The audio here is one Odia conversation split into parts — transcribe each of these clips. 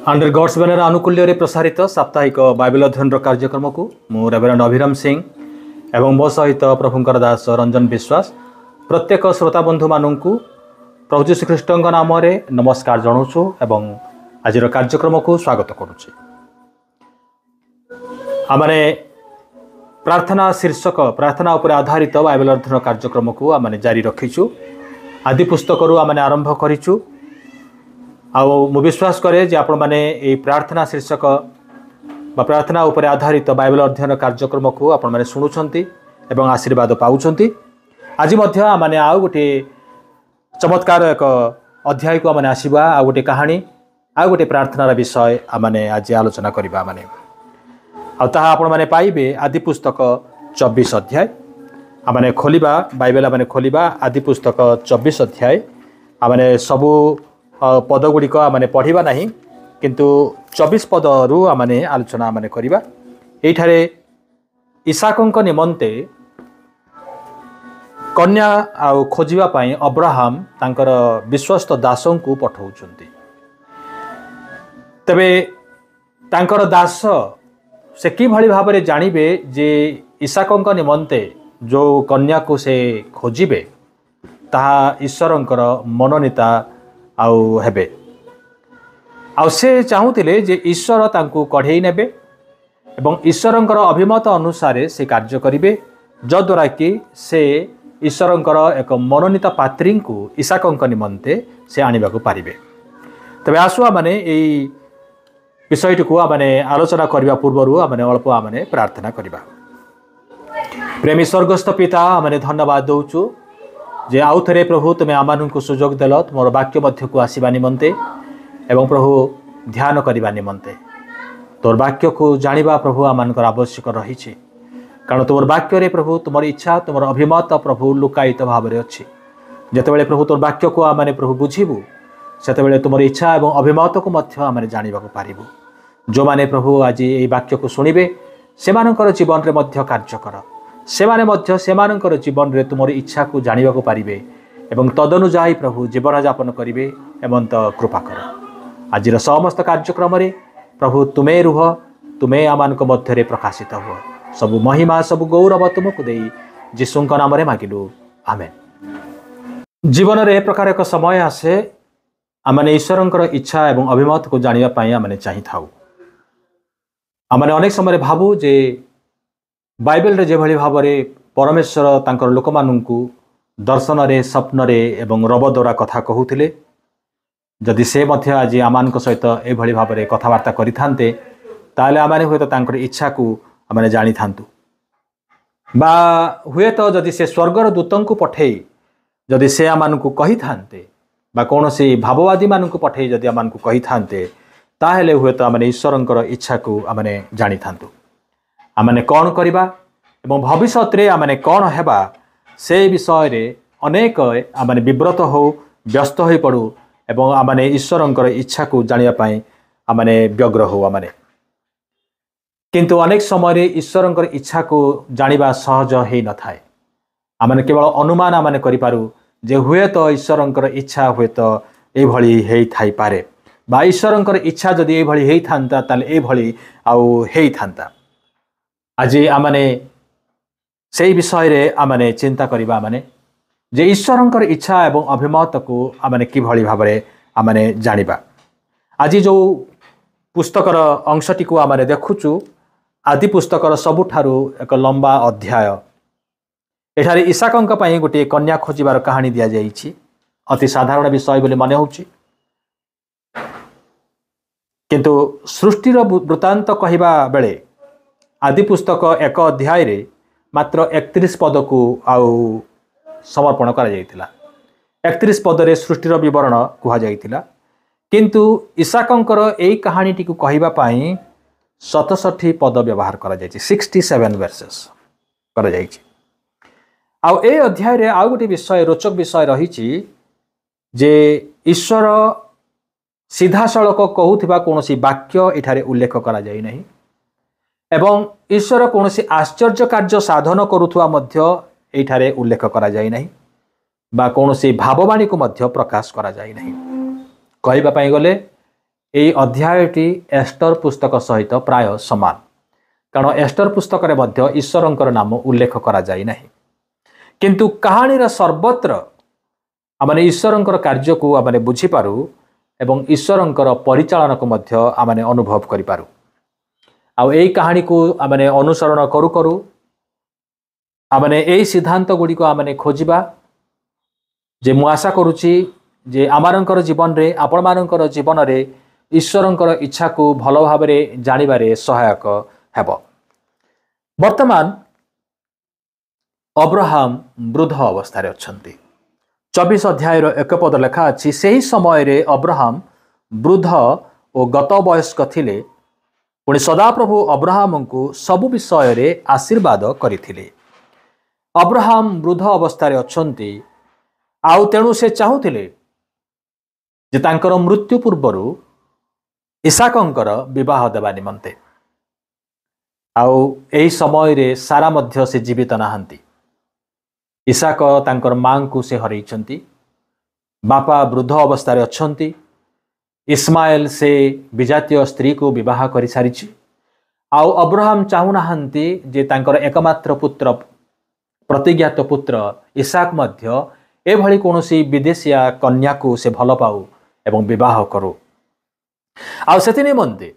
ଅଣ୍ଡର ଗଡ୍ସ ବ୍ୟାନର ଆନୁକୂଲ୍ୟରେ ପ୍ରସାରିତ ସାପ୍ତାହିକ ବାଇବେଲ ଅଧ୍ୟୟନର କାର୍ଯ୍ୟକ୍ରମକୁ ମୁଁ ରେଭରେଣ୍ଡ ଅଭିରାମ ସିଂ ଏବଂ ମୋ ସହିତ ପ୍ରଭୁଙ୍କର ଦାସ ରଞ୍ଜନ ବିଶ୍ୱାସ ପ୍ରତ୍ୟେକ ଶ୍ରୋତାବନ୍ଧୁମାନଙ୍କୁ ପ୍ରଭୁ ଶ୍ରୀଖ୍ରୀଷ୍ଟଙ୍କ ନାମରେ ନମସ୍କାର ଜଣାଉଛୁ ଏବଂ ଆଜିର କାର୍ଯ୍ୟକ୍ରମକୁ ସ୍ୱାଗତ କରୁଛି। ଆମେ ପ୍ରାର୍ଥନା ଶୀର୍ଷକ ପ୍ରାର୍ଥନା ଉପରେ ଆଧାରିତ ବାଇବେଲ ଅଧ୍ୟୟନ କାର୍ଯ୍ୟକ୍ରମକୁ ଆମେ ଜାରି ରଖିଛୁ। ଆଦି ପୁସ୍ତକରୁ ଆମେ ଆରମ୍ଭ କରିଛୁ। ଆଉ ମୁଁ ବିଶ୍ୱାସ କରେ ଯେ ଆପଣମାନେ ଏହି ପ୍ରାର୍ଥନା ଶୀର୍ଷକ ବା ପ୍ରାର୍ଥନା ଉପରେ ଆଧାରିତ ବାଇବଲ ଅଧ୍ୟୟନ କାର୍ଯ୍ୟକ୍ରମକୁ ଆପଣମାନେ ଶୁଣୁଛନ୍ତି ଏବଂ ଆଶୀର୍ବାଦ ପାଉଛନ୍ତି ଆଜି ମଧ୍ୟ ଆମେ ଆଉ ଗୋଟିଏ ଚମତ୍କାର ଏକ ଅଧ୍ୟାୟକୁ ଆମେ ଆସିବା ଆଉ ଗୋଟିଏ କାହାଣୀ ଆଉ ଗୋଟିଏ ପ୍ରାର୍ଥନାର ବିଷୟ ଆମେ ଆଜି ଆଲୋଚନା କରିବା ମାନେ ଆଉ ତାହା ଆପଣମାନେ ପାଇବେ ଆଦି ପୁସ୍ତକ ଚବିଶ ଅଧ୍ୟାୟ ଆମେ ଖୋଲିବା ବାଇବେଲ ମାନେ ଖୋଲିବା ଆଦି ପୁସ୍ତକ ଚବିଶ ଅଧ୍ୟାୟ ଆମେ ସବୁ ପଦଗୁଡ଼ିକ ଆମେ ପଢ଼ିବା ନାହିଁ କିନ୍ତୁ ଚବିଶ ପଦରୁ ଆମେ ଆଲୋଚନା ମାନେ କରିବା। ଏଇଠାରେ ଇସାକଙ୍କ ନିମନ୍ତେ କନ୍ୟା ଆଉ ଖୋଜିବା ପାଇଁ ଅବ୍ରାହମ ତାଙ୍କର ବିଶ୍ୱସ୍ତ ଦାସଙ୍କୁ ପଠାଉଛନ୍ତି। ତେବେ ତାଙ୍କର ଦାସ ସେ କିଭଳି ଭାବରେ ଜାଣିବେ ଯେ ଇସାକଙ୍କ ନିମନ୍ତେ ଯେଉଁ କନ୍ୟାକୁ ସେ ଖୋଜିବେ ତାହା ଈଶ୍ୱରଙ୍କର ମନୋନୀତା ଆଉ ହେବେ। ଆଉ ସେ ଚାହୁଁଥିଲେ ଯେ ଈଶ୍ୱର ତାଙ୍କୁ କଢ଼େଇ ନେବେ ଏବଂ ଈଶ୍ୱରଙ୍କର ଅଭିମତ ଅନୁସାରେ ସେ କାର୍ଯ୍ୟ କରିବେ ଯଦ୍ୱାରା କି ସେ ଈଶ୍ୱରଙ୍କର ଏକ ମନୋନୀତ ପାତ୍ରୀଙ୍କୁ ଇଶାକଙ୍କ ନିମନ୍ତେ ସେ ଆଣିବାକୁ ପାରିବେ। ତେବେ ଆସୁ ଆମମାନେ ଏଇ ବିଷୟଟିକୁ ଆମେ ଆଲୋଚନା କରିବା ପୂର୍ବରୁ ଆମେ ଅଳ୍ପ ଆମେ ପ୍ରାର୍ଥନା କରିବା। ପ୍ରେମୀ ସ୍ୱର୍ଗସ୍ଥ ପିତା ଆମେ ଧନ୍ୟବାଦ ଦେଉଛୁ। ଯେ ଆଉ ଥରେ ପ୍ରଭୁ ତୁମେ ଆମମାନଙ୍କୁ ସୁଯୋଗ ଦେଲ ତୁମର ବାକ୍ୟ ମଧ୍ୟକୁ ଆସିବା ନିମନ୍ତେ ଏବଂ ପ୍ରଭୁ ଧ୍ୟାନ କରିବା ନିମନ୍ତେ ତୋର ବାକ୍ୟକୁ ଜାଣିବା ପ୍ରଭୁ ଆମମାନଙ୍କର ଆବଶ୍ୟକ ରହିଛି କାରଣ ତୁମର ବାକ୍ୟରେ ପ୍ରଭୁ ତୁମର ଇଚ୍ଛା ତୁମର ଅଭିମତ ପ୍ରଭୁ ଲୁକାୟିତ ଭାବରେ ଅଛି ଯେତେବେଳେ ପ୍ରଭୁ ତୋର ବାକ୍ୟକୁ ଆମେ ପ୍ରଭୁ ବୁଝିବୁ ସେତେବେଳେ ତୁମର ଇଚ୍ଛା ଏବଂ ଅଭିମତକୁ ମଧ୍ୟ ଆମେ ଜାଣିବାକୁ ପାରିବୁ ଯେଉଁମାନେ ପ୍ରଭୁ ଆଜି ଏହି ବାକ୍ୟକୁ ଶୁଣିବେ ସେମାନଙ୍କର ଜୀବନରେ ମଧ୍ୟ କାର୍ଯ୍ୟ କର ସେମାନେ ମଧ୍ୟ ସେମାନଙ୍କର ଜୀବନରେ ତୁମର ଇଚ୍ଛାକୁ ଜାଣିବାକୁ ପାରିବେ ଏବଂ ତଦନୁଯାୟୀ ପ୍ରଭୁ ଜୀବନଯାପନ କରିବେ ଏବଂ ତ କୃପା କର। ଆଜିର ସମସ୍ତ କାର୍ଯ୍ୟକ୍ରମରେ ପ୍ରଭୁ ତୁମେ ରୁହ ତୁମେ ଆମମାନଙ୍କ ମଧ୍ୟରେ ପ୍ରକାଶିତ ହୁଅ। ସବୁ ମହିମା ସବୁ ଗୌରବ ତୁମକୁ ଦେଇ ଯୀଶୁଙ୍କ ନାମରେ ମାଗିଲୁ। ଆମେ ଜୀବନରେ ଏ ପ୍ରକାର ଏକ ସମୟ ଆସେ ଆମେ ଈଶ୍ୱରଙ୍କର ଇଚ୍ଛା ଏବଂ ଅଭିମତକୁ ଜାଣିବା ପାଇଁ ଆମେ ଚାହିଁଥାଉ। ଆମେ ଅନେକ ସମୟରେ ଭାବୁ ଯେ ବାଇବେଲରେ ଯେଭଳି ଭାବରେ ପରମେଶ୍ୱର ତାଙ୍କର ଲୋକମାନଙ୍କୁ ଦର୍ଶନରେ ସ୍ୱପ୍ନରେ ଏବଂ ରବ ଦ୍ୱାରା କଥା କହୁଥିଲେ ଯଦି ସେ ମଧ୍ୟ ଆଜି ଆମମାନଙ୍କ ସହିତ ଏଭଳି ଭାବରେ କଥାବାର୍ତ୍ତା କରିଥାନ୍ତେ ତାହେଲେ ଆମେ ହୁଏତ ତାଙ୍କର ଇଚ୍ଛାକୁ ଆମେ ଜାଣିଥାନ୍ତୁ। ବା ହୁଏତ ଯଦି ସେ ସ୍ୱର୍ଗର ଦୂତଙ୍କୁ ପଠାଇ ଯଦି ସେ ଆମମାନଙ୍କୁ କହିଥାନ୍ତେ ବା କୌଣସି ଭାବବାଦୀମାନଙ୍କୁ ପଠାଇ ଯଦି ଆମମାନଙ୍କୁ କହିଥାନ୍ତେ ତାହେଲେ ହୁଏତ ଆମେ ଈଶ୍ୱରଙ୍କର ଇଚ୍ଛାକୁ ଆମେ ଜାଣିଥାନ୍ତୁ। ଆମେ କ'ଣ କରିବା ଏବଂ ଭବିଷ୍ୟତରେ ଆମେ କ'ଣ ହେବା ସେ ବିଷୟରେ ଅନେକ ଆମେ ବିବ୍ରତ ହେଉ ବ୍ୟସ୍ତ ହୋଇପଡ଼ୁ ଏବଂ ଆମେ ଈଶ୍ୱରଙ୍କର ଇଚ୍ଛାକୁ ଜାଣିବା ପାଇଁ ଆମେ ବ୍ୟଗ୍ର ହେଉ ଆମେ କିନ୍ତୁ ଅନେକ ସମୟରେ ଈଶ୍ୱରଙ୍କର ଇଚ୍ଛାକୁ ଜାଣିବା ସହଜ ହୋଇନଥାଏ। ଆମେ କେବଳ ଅନୁମାନ ଆମେ କରିପାରୁ ଯେ ହୁଏତ ଈଶ୍ୱରଙ୍କର ଇଚ୍ଛା ହୁଏତ ଏଇଭଳି ହେଇଥାଇପାରେ। ବା ଈଶ୍ୱରଙ୍କର ଇଚ୍ଛା ଯଦି ଏଇଭଳି ହେଇଥାନ୍ତା ତାହେଲେ ଏଇଭଳି ଆଉ ହେଇଥାନ୍ତା। ଆଜି ଆମେ ସେଇ ବିଷୟରେ ଆମେ ଚିନ୍ତା କରିବା ମାନେ ଯେ ଈଶ୍ୱରଙ୍କର ଇଚ୍ଛା ଏବଂ ଅଭିମତକୁ ଆମେ କିଭଳି ଭାବରେ ଆମେ ଜାଣିବା ଆଜି ଯେଉଁ ପୁସ୍ତକର ଅଂଶଟିକୁ ଆମେ ଦେଖୁଛୁ ଆଦି ପୁସ୍ତକର ସବୁଠାରୁ ଏକ ଲମ୍ବା ଅଧ୍ୟାୟ ଏଠାରେ ଇଶାକଙ୍କ ପାଇଁ ଗୋଟିଏ କନ୍ୟା ଖୋଜିବାର କାହାଣୀ ଦିଆଯାଇଛି ଅତି ସାଧାରଣ ବିଷୟ ବୋଲି ମନେ ହେଉଛି କିନ୍ତୁ ସୃଷ୍ଟିର ବୃତ୍ତାନ୍ତ କହିବା ବେଳେ ଆଦି ପୁସ୍ତକ ଏକ ଅଧ୍ୟାୟରେ ମାତ୍ର ଏକତିରିଶ ପଦକୁ ଆଉ ସମର୍ପଣ କରାଯାଇଥିଲା। ଏକତିରିଶ ପଦରେ ସୃଷ୍ଟିର ବିବରଣ କୁହାଯାଇଥିଲା। କିନ୍ତୁ ଇଶାକଙ୍କର ଏଇ କାହାଣୀଟିକୁ କହିବା ପାଇଁ ସତଷଠି ପଦ ବ୍ୟବହାର କରାଯାଇଛି ସିକ୍ସଟି ସେଭେନ୍ ଭର୍ସେସ୍ କରାଯାଇଛି। ଆଉ ଏ ଅଧ୍ୟାୟରେ ଆଉ ଗୋଟିଏ ବିଷୟ ରୋଚକ ବିଷୟ ରହିଛି ଯେ ଈଶ୍ୱର ସିଧାସଳଖ କହୁଥିବା କୌଣସି ବାକ୍ୟ ଏଠାରେ ଉଲ୍ଲେଖ କରାଯାଇ ନାହିଁ ଏବଂ ଈଶ୍ୱର କୌଣସି ଆଶ୍ଚର୍ଯ୍ୟ କାର୍ଯ୍ୟ ସାଧନ କରୁଥିବା ମଧ୍ୟ ଏଇଠାରେ ଉଲ୍ଲେଖ କରାଯାଇ ନାହିଁ ବା କୌଣସି ଭାବବାଣୀକୁ ମଧ୍ୟ ପ୍ରକାଶ କରାଯାଇ ନାହିଁ କହିବା ପାଇଁ ଗଲେ ଏହି ଅଧ୍ୟାୟଟି ଏଷ୍ଟର ପୁସ୍ତକ ସହିତ ପ୍ରାୟ ସମାନ କାରଣ ଏଷ୍ଟର ପୁସ୍ତକରେ ମଧ୍ୟ ଈଶ୍ୱରଙ୍କର ନାମ ଉଲ୍ଲେଖ କରାଯାଇ ନାହିଁ। କିନ୍ତୁ କାହାଣୀର ସର୍ବତ୍ର ଆମେ ଈଶ୍ୱରଙ୍କର କାର୍ଯ୍ୟକୁ ଆମେ ବୁଝିପାରୁ ଏବଂ ଈଶ୍ୱରଙ୍କର ପରିଚାଳନାକୁ ମଧ୍ୟ ଆମେ ଅନୁଭବ କରିପାରୁ। ଆଉ ଏଇ କାହାଣୀକୁ ଆମେ ଅନୁସରଣ କରୁ କରୁ ଆମେ ଏଇ ସିଦ୍ଧାନ୍ତ ଗୁଡ଼ିକ ଆମେ ଖୋଜିବା ଯେ ମୁଁ ଆଶା କରୁଛି ଯେ ଆମମାନଙ୍କର ଜୀବନରେ ଆପଣମାନଙ୍କର ଜୀବନରେ ଈଶ୍ୱରଙ୍କର ଇଚ୍ଛାକୁ ଭଲ ଭାବରେ ଜାଣିବାରେ ସହାୟକ ହେବ। ବର୍ତ୍ତମାନ ଅବ୍ରାହମ ବୃଦ୍ଧ ଅବସ୍ଥାରେ ଅଛନ୍ତି। ଚବିଶ ଅଧ୍ୟାୟର ଏକ ପଦ ଲେଖା ଅଛି ସେହି ସମୟରେ ଅବ୍ରାହମ ବୃଦ୍ଧ ଓ ଗତ ବୟସ୍କ ଥିଲେ ପୁଣି ସଦାପ୍ରଭୁ ଅବ୍ରାହମଙ୍କୁ ସବୁ ବିଷୟରେ ଆଶୀର୍ବାଦ କରିଥିଲେ। ଅବ୍ରାହମ ବୃଦ୍ଧ ଅବସ୍ଥାରେ ଅଛନ୍ତି। ଆଉ ତେଣୁ ସେ ଚାହୁଁଥିଲେ ଯେ ତାଙ୍କର ମୃତ୍ୟୁ ପୂର୍ବରୁ ଇସାକଙ୍କର ବିବାହ ଦେବା ନିମନ୍ତେ। ଆଉ ଏହି ସମୟରେ ସାରା ମଧ୍ୟ ସେ ଜୀବିତ ନାହାନ୍ତି। ଇସାକ ତାଙ୍କର ମାଆଙ୍କୁ ସେ ହରେଇଛନ୍ତି। ବାପା ବୃଦ୍ଧ ଅବସ୍ଥାରେ ଅଛନ୍ତି। ଇସ୍ମାଏଲ ସେ ବିଜାତୀୟ ସ୍ତ୍ରୀକୁ ବିବାହ କରିସାରିଛି। ଆଉ ଅବ୍ରାହମ ଚାହୁଁନାହାନ୍ତି ଯେ ତାଙ୍କର ଏକମାତ୍ର ପୁତ୍ର ପ୍ରତିଜ୍ଞାତ ପୁତ୍ର ଇସାକ ମଧ୍ୟ ଏଭଳି କୌଣସି ବିଦେଶିଆ କନ୍ୟାକୁ ସେ ଭଲ ପାଉ ଏବଂ ବିବାହ କରୁ। ଆଉ ସେଥି ନିମନ୍ତେ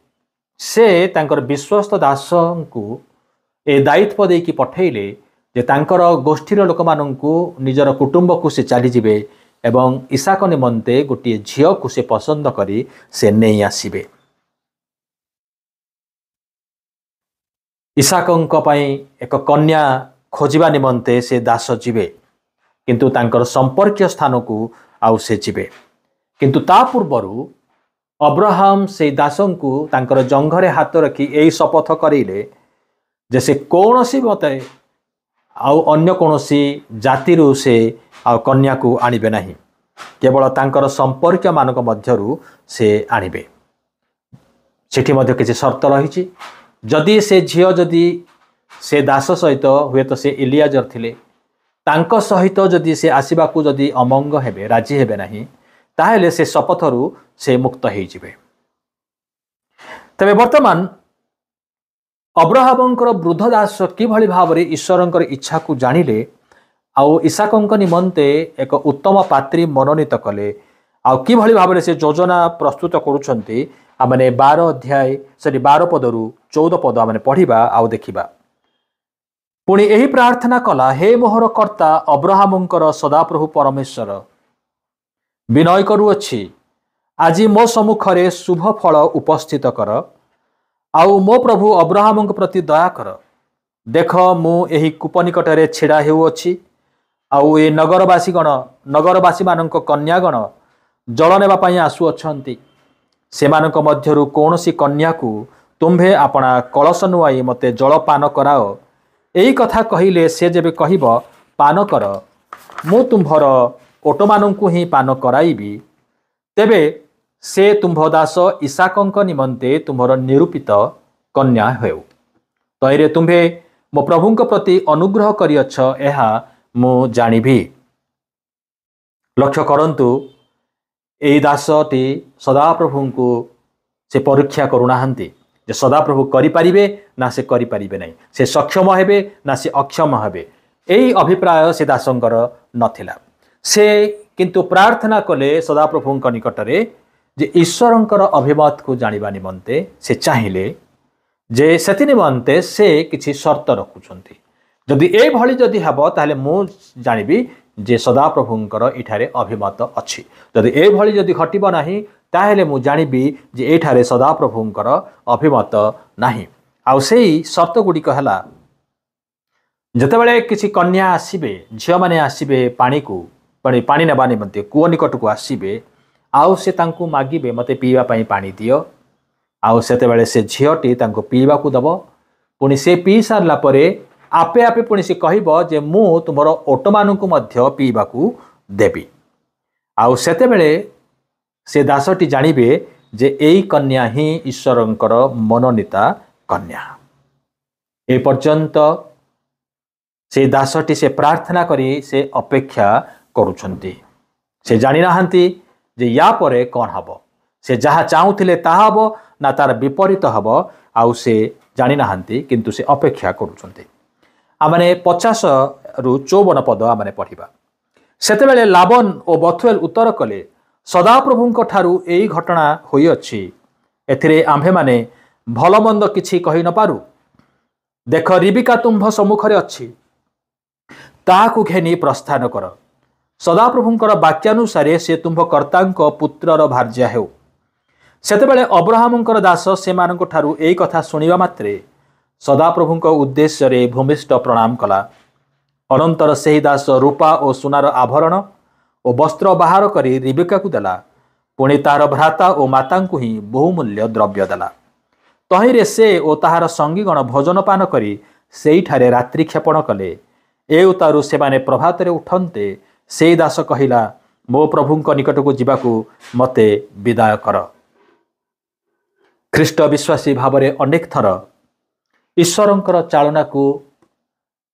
ସେ ତାଙ୍କର ବିଶ୍ୱସ୍ତ ଦାସଙ୍କୁ ଏ ଦାୟିତ୍ୱ ଦେଇକି ପଠାଇଲେ ଯେ ତାଙ୍କର ଗୋଷ୍ଠୀର ଲୋକମାନଙ୍କୁ ନିଜର କୁଟୁମ୍ବକୁ ସେ ଚାଲିଯିବେ ଏବଂ ଇଶାକ ନିମନ୍ତେ ଗୋଟିଏ ଝିଅକୁ ସେ ପସନ୍ଦ କରି ସେ ନେଇ ଆସିବେ। ଇଶାକଙ୍କ ପାଇଁ ଏକ କନ୍ୟା ଖୋଜିବା ନିମନ୍ତେ ସେ ଦାସ ଯିବେ କିନ୍ତୁ ତାଙ୍କର ସମ୍ପର୍କୀୟ ସ୍ଥାନକୁ ଆଉ ସେ ଯିବେ। କିନ୍ତୁ ତା ପୂର୍ବରୁ ଅବ୍ରାହମ ସେଇ ଦାସଙ୍କୁ ତାଙ୍କର ଜଙ୍ଘରେ ହାତ ରଖି ଏହି ଶପଥ କରେଇଲେ ଯେ ସେ କୌଣସି ମତେ ଆଉ ଅନ୍ୟ କୌଣସି ଜାତିରୁ ସେ ଆଉ କନ୍ୟାକୁ ଆଣିବେ ନାହିଁ। କେବଳ ତାଙ୍କର ସମ୍ପର୍କୀୟମାନଙ୍କ ମଧ୍ୟରୁ ସେ ଆଣିବେ। ସେଠି ମଧ୍ୟ କିଛି ସର୍ତ୍ତ ରହିଛି। ଯଦି ସେ ଝିଅ ଯଦି ସେ ଦାସ ସହିତ ହୁଏତ ସେ ଇଲିଆଜର ଥିଲେ ତାଙ୍କ ସହିତ ଯଦି ସେ ଆସିବାକୁ ଯଦି ଅମଙ୍ଗ ହେବେ ରାଜି ହେବେ ନାହିଁ ତାହେଲେ ସେ ଶପଥରୁ ସେ ମୁକ୍ତ ହେଇଯିବେ। ତେବେ ବର୍ତ୍ତମାନ ଅବ୍ରହାବଙ୍କର ବୃଦ୍ଧ ଦାସ କିଭଳି ଭାବରେ ଈଶ୍ୱରଙ୍କର ଇଚ୍ଛାକୁ ଜାଣିଲେ ଆଉ ଇଶାକଙ୍କ ନିମନ୍ତେ ଏକ ଉତ୍ତମ ପାତ୍ରୀ ମନୋନୀତ କଲେ ଆଉ କିଭଳି ଭାବରେ ସେ ଯୋଜନା ପ୍ରସ୍ତୁତ କରୁଛନ୍ତି ଆମେ ବାର ଅଧ୍ୟାୟ ସରି ବାର ପଦରୁ ଚଉଦ ପଦ ଆମେ ପଢ଼ିବା ଆଉ ଦେଖିବା। ପୁଣି ଏହି ପ୍ରାର୍ଥନା କଲା ହେ ମୋହର କର୍ତ୍ତା ଅବ୍ରାହମଙ୍କର ସଦାପ୍ରଭୁ ପରମେଶ୍ୱର ବିନୟ କରୁଅଛି ଆଜି ମୋ ସମ୍ମୁଖରେ ଶୁଭ ଫଳ ଉପସ୍ଥିତ କର ଆଉ ମୋ ପ୍ରଭୁ ଅବ୍ରାହମଙ୍କ ପ୍ରତି ଦୟା କର। ଦେଖ ମୁଁ ଏହି କୂପ ନିକଟରେ ଛିଡ଼ା ହେଉଅଛି। ଆଉ ଏ ନଗରବାସୀଗଣ ନଗରବାସୀମାନଙ୍କ କନ୍ୟାଗଣ ଜଳ ନେବା ପାଇଁ ଆସୁଅଛନ୍ତି। ସେମାନଙ୍କ ମଧ୍ୟରୁ କୌଣସି କନ୍ୟାକୁ ତୁମ୍ଭେ ଆପଣା କଳସ ନୁଆଇ ମୋତେ ଜଳପାନ କରାଅ। ଏହି କଥା କହିଲେ ସେ ଯେବେ କହିବ ପାନ କର। ମୁଁ ତୁମ୍ଭର ଓଟମାନଙ୍କୁ ହିଁ ପାନ କରାଇବି। ତେବେ ସେ ତୁମ୍ଭ ଦାସ ଇଶାକଙ୍କ ନିମନ୍ତେ ତୁମ୍ଭର ନିରୂପିତ କନ୍ୟା ହେଉ। ତହିଁରେ ତୁମ୍ଭେ ମୋ ପ୍ରଭୁଙ୍କ ପ୍ରତି ଅନୁଗ୍ରହ କରିଅଛ ଏହା ମୁଁ ଜାଣିବି। ଲକ୍ଷ୍ୟ କରନ୍ତୁ ଏହି ଦାସଟି ସଦାପ୍ରଭୁଙ୍କୁ ସେ ପରୀକ୍ଷା କରୁନାହାନ୍ତି। ଯେ ସଦାପ୍ରଭୁ କରିପାରିବେ ନା ସେ କରିପାରିବେ ନାହିଁ। ସେ ସକ୍ଷମ ହେବେ ନା ସେ ଅକ୍ଷମ ହେବେ। ଏହି ଅଭିପ୍ରାୟ ସେ ଦାସଙ୍କର ନଥିଲା। ସେ କିନ୍ତୁ ପ୍ରାର୍ଥନା କଲେ ସଦାପ୍ରଭୁଙ୍କ ନିକଟରେ ଯେ ଈଶ୍ୱରଙ୍କର ଅଭିମତକୁ ଜାଣିବା ନିମନ୍ତେ ସେ ଚାହିଁଲେ ଯେ ସେଥି ନିମନ୍ତେ ସେ କିଛି ସର୍ତ୍ତ ରଖୁଛନ୍ତି। ଯଦି ଏଭଳି ଯଦି ହେବ ତାହେଲେ ମୁଁ ଜାଣିବି ଯେ ସଦାପ୍ରଭୁଙ୍କର ଏଠାରେ ଅଭିମତ ଅଛି। ଯଦି ଏଭଳି ଯଦି ଘଟିବ ନାହିଁ ତାହେଲେ ମୁଁ ଜାଣିବି ଯେ ଏଠାରେ ସଦାପ୍ରଭୁଙ୍କର ଅଭିମତ ନାହିଁ। ଆଉ ସେଇ ସର୍ତ୍ତ ଗୁଡ଼ିକ ହେଲା ଯେତେବେଳେ କିଛି କନ୍ୟା ଆସିବେ ଝିଅମାନେ ଆସିବେ ପାଣିକୁ ପାଣି ପାଣି ନେବା ନିମନ୍ତେ କୂଅ ନିକଟକୁ ଆସିବେ ଆଉ ସେ ତାଙ୍କୁ ମାଗିବେ ମୋତେ ପିଇବା ପାଇଁ ପାଣି ଦିଅ। ଆଉ ସେତେବେଳେ ସେ ଝିଅଟି ତାଙ୍କୁ ପିଇବାକୁ ଦେବ। ପୁଣି ସେ ପିଇ ସାରିଲା ପରେ ଆପେ ଆପେ ପୁଣି ସେ କହିବ ଯେ ମୁଁ ତୁମର ଓଟମାନଙ୍କୁ ମଧ୍ୟ ପିଇବାକୁ ଦେବି। ଆଉ ସେତେବେଳେ ସେ ଦାସଟି ଜାଣିବେ ଯେ ଏଇ କନ୍ୟା ହିଁ ଈଶ୍ୱରଙ୍କର ମନୋନୀତା କନ୍ୟା। ଏ ପର୍ଯ୍ୟନ୍ତ ସେ ଦାସଟି ସେ ପ୍ରାର୍ଥନା କରି ସେ ଅପେକ୍ଷା କରୁଛନ୍ତି। ସେ ଜାଣିନାହାନ୍ତି ଯେ ୟା ପରେ କ'ଣ ହେବ ସେ ଯାହା ଚାହୁଁଥିଲେ ତାହା ହେବ ନା ତାର ବିପରୀତ ହେବ ଆଉ ସେ ଜାଣିନାହାନ୍ତି କିନ୍ତୁ ସେ ଅପେକ୍ଷା କରୁଛନ୍ତି ଆମମାନେ ପଚାଶରୁ ଚଉବନ ପଦ ଆମେ ପଢ଼ିବା ସେତେବେଳେ ଲାବନ ଓ ବଥୁଏଲ ଉତ୍ତର କଲେ ସଦାପ୍ରଭୁଙ୍କ ଠାରୁ ଏହି ଘଟଣା ହୋଇଅଛି ଏଥିରେ ଆମ୍ଭେମାନେ ଭଲମନ୍ଦ କିଛି କହି ନପାରୁ ଦେଖ ରିବିକା ତୁମ୍ଭ ସମ୍ମୁଖରେ ଅଛି ତାହାକୁ ଘେନି ପ୍ରସ୍ଥାନ କର ସଦାପ୍ରଭୁଙ୍କର ବାକ୍ୟାନୁସାରେ ସେ ତୁମ୍ଭ କର୍ତ୍ତାଙ୍କ ପୁତ୍ରର ଭାର୍ଯ୍ୟା ହେଉ। ସେତେବେଳେ ଅବ୍ରାହମଙ୍କର ଦାସ ସେମାନଙ୍କ ଠାରୁ ଏହି କଥା ଶୁଣିବା ମାତ୍ରେ ସଦାପ୍ରଭୁଙ୍କ ଉଦ୍ଦେଶ୍ୟରେ ଭୂମିଷ୍ଠ ପ୍ରଣାମ କଲା। ଅନନ୍ତର ସେହି ଦାସ ରୂପା ଓ ସୁନାର ଆଭରଣ ଓ ବସ୍ତ୍ର ବାହାର କରି ରିବିକାକୁ ଦେଲା। ପୁଣି ତାହାର ଭ୍ରାତା ଓ ମାତାଙ୍କୁ ହିଁ ବହୁମୂଲ୍ୟ ଦ୍ରବ୍ୟ ଦେଲା। ତହିଁରେ ସେ ଓ ତାହାର ସଙ୍ଗୀଗଣ ଭୋଜନ ପାନ କରି ସେଇଠାରେ ରାତ୍ରି କ୍ଷେପଣ କଲେ। ଏ ଉତାରୁ ସେମାନେ ପ୍ରଭାତରେ ଉଠନ୍ତେ ସେଇ ଦାସ କହିଲା ମୋ ପ୍ରଭୁଙ୍କ ନିକଟକୁ ଯିବାକୁ ମୋତେ ବିଦାୟ କର। ଖ୍ରୀଷ୍ଟ ବିଶ୍ୱାସୀ ଭାବରେ ଅନେକ ଥର ଈଶ୍ୱରଙ୍କର ଚାଳନାକୁ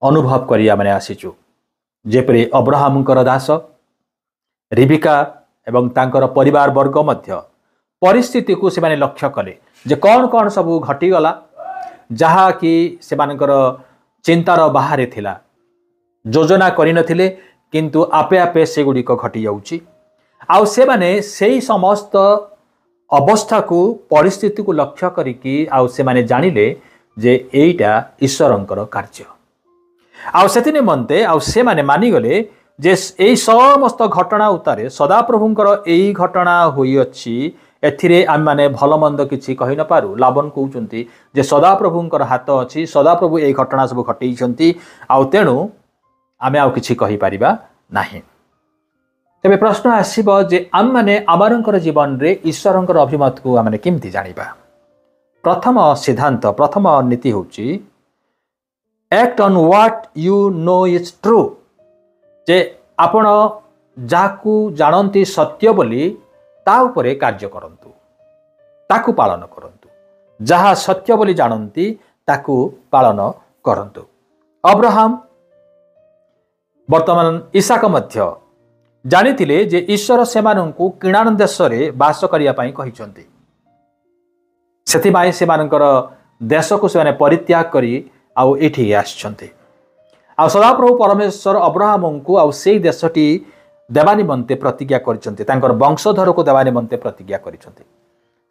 ଅନୁଭବ କରି ଆମେ ଆସିଛୁ। ଯେପରି ଅବ୍ରାହମଙ୍କର ଦାସ ରିବିକା ଏବଂ ତାଙ୍କର ପରିବାର ବର୍ଗ ମଧ୍ୟ ପରିସ୍ଥିତିକୁ ସେମାନେ ଲକ୍ଷ୍ୟ କଲେ ଯେ କ'ଣ କ'ଣ ସବୁ ଘଟିଗଲା ଯାହାକି ସେମାନଙ୍କର ଚିନ୍ତାର ବାହାରେ ଥିଲା। ଯୋଜନା କରିନଥିଲେ କିନ୍ତୁ ଆପେ ଆପେ ସେଗୁଡ଼ିକ ଘଟିଯାଉଛି। ଆଉ ସେମାନେ ସେଇ ସମସ୍ତ ଅବସ୍ଥାକୁ ପରିସ୍ଥିତିକୁ ଲକ୍ଷ୍ୟ କରିକି ଆଉ ସେମାନେ ଜାଣିଲେ ଯେ ଏଇଟା ଈଶ୍ୱରଙ୍କର କାର୍ଯ୍ୟ। ଆଉ ସେଥି ନିମନ୍ତେ ଆଉ ସେମାନେ ମାନିଗଲେ ଯେ ଏଇ ସମସ୍ତ ଘଟଣା ଉତ୍ତାରେ ସଦାପ୍ରଭୁଙ୍କର ଏଇ ଘଟଣା ହୋଇଅଛି। ଏଥିରେ ଆମେମାନେ ଭଲ ମନ୍ଦ କିଛି କହି ନପାରୁ ଲାବନ କହୁଛନ୍ତି ଯେ ସଦାପ୍ରଭୁଙ୍କର ହାତ ଅଛି ସଦାପ୍ରଭୁ ଏଇ ଘଟଣା ସବୁ ଘଟେଇଛନ୍ତି। ଆଉ ତେଣୁ ଆମେ ଆଉ କିଛି କହିପାରିବା ନାହିଁ ତେବେ ପ୍ରଶ୍ନ ଆସିବ ଯେ ଆମମାନେ ଆମମାନଙ୍କର ଜୀବନରେ ଈଶ୍ୱରଙ୍କର ଅଭିମତକୁ ଆମେ କେମିତି ଜାଣିବା ପ୍ରଥମ ସିଦ୍ଧାନ୍ତ ପ୍ରଥମ ନୀତି ହେଉଛି act on what you know is true ଯେ ଆପଣ ଯାହାକୁ ଜାଣନ୍ତି ସତ୍ୟ ବୋଲି ତା ଉପରେ କାର୍ଯ୍ୟ କରନ୍ତୁ ତାକୁ ପାଳନ କରନ୍ତୁ ଯାହା ସତ୍ୟ ବୋଲି ଜାଣନ୍ତି ତାକୁ ପାଳନ କରନ୍ତୁ ଅବ୍ରାହମ ବର୍ତ୍ତମାନ ଇଶାକ ମଧ୍ୟ ଜାଣିଥିଲେ ଯେ ଈଶ୍ୱର ସେମାନଙ୍କୁ କିଣାଣ ଦେଶରେ ବାସ କରିବା ପାଇଁ କହିଛନ୍ତି। ସେଥିପାଇଁ ସେମାନଙ୍କର ଦେଶକୁ ସେମାନେ ପରିତ୍ୟାଗ କରି ଆଉ ଏଠିକି ଆସିଛନ୍ତି। ଆଉ ସଦାପ୍ରଭୁ ପରମେଶ୍ୱର ଅବ୍ରାହମଙ୍କୁ ଆଉ ସେଇ ଦେଶଟି ଦେବା ନିମନ୍ତେ ପ୍ରତିଜ୍ଞା କରିଛନ୍ତି। ତାଙ୍କର ବଂଶଧରକୁ ଦେବା ନିମନ୍ତେ ପ୍ରତିଜ୍ଞା କରିଛନ୍ତି।